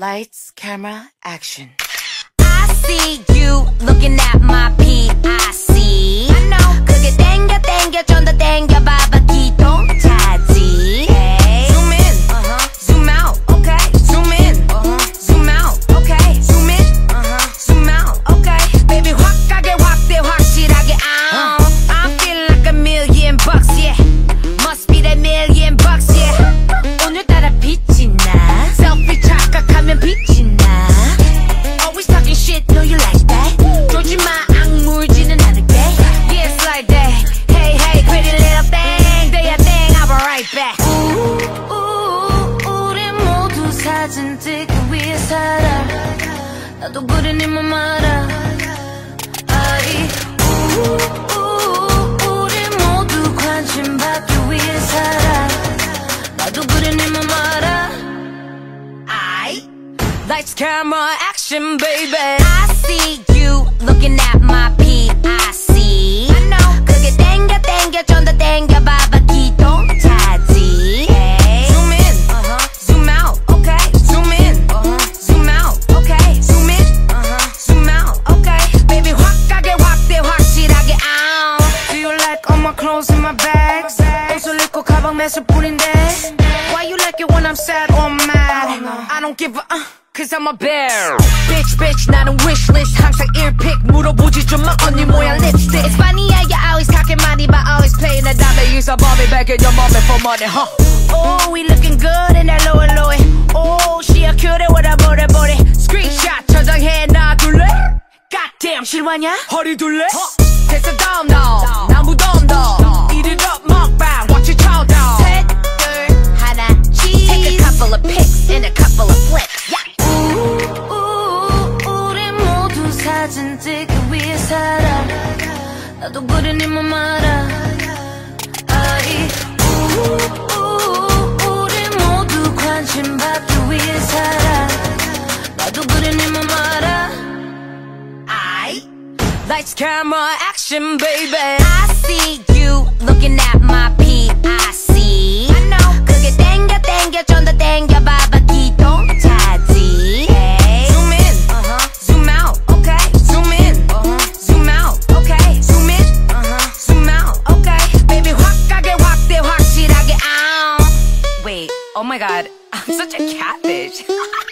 Lights, camera, action. I see you looking at my PIC. 착각하면 빛이 나. Always talking shit, know you like that. 조지 마, 악물지는 않을게. Yeah, it's like that. Hey, hey, pretty little thing. Do your thing, I'll be right back. 우, 우, 우리 모두 사진 찍기 위해 살아. 나도 그래 네맘 알아. Lights, camera, action, baby. I see you looking at my PIC. I know. 그게 땡겨 땡겨 좀 더 땡겨 봐봐 기동차지. Hey. Zoom in, uh-huh. Zoom out, okay. Zoom in, uh-huh. Zoom out, okay. Zoom in, uh-huh. Zoom out, okay. Baby 확 가게 확대 확실하게 out. Do you like all my clothes in my bags? 옷을 입고 가방 매실 뿐인데. Why you like it when I'm sad or mad? I don't give a uh, cause I'm a bear. Bitch, bitch, 나는 wishlist. 항상 earpick 물어보지 좀마 언니 모양 lipstick. It's funny how you always talking money but always playing the dumb. They use a Bobby back in your mommy for money, huh? Oh, we looking good in that lower lower. Oh, she a cutie with a booty booty. Screenshot 저장해 놔둘래? Goddamn 실화냐? 허리 둘래? 됐어 다음 너. 난 무덤 너. Eat it up 먹 나도 그래 네맘 알아. 아이, 우, 우, 우리 모두 관심 받기 위해 살아. 나도 그래 네맘 알아. I Lights, camera, action, baby. I see I'm such a catfish.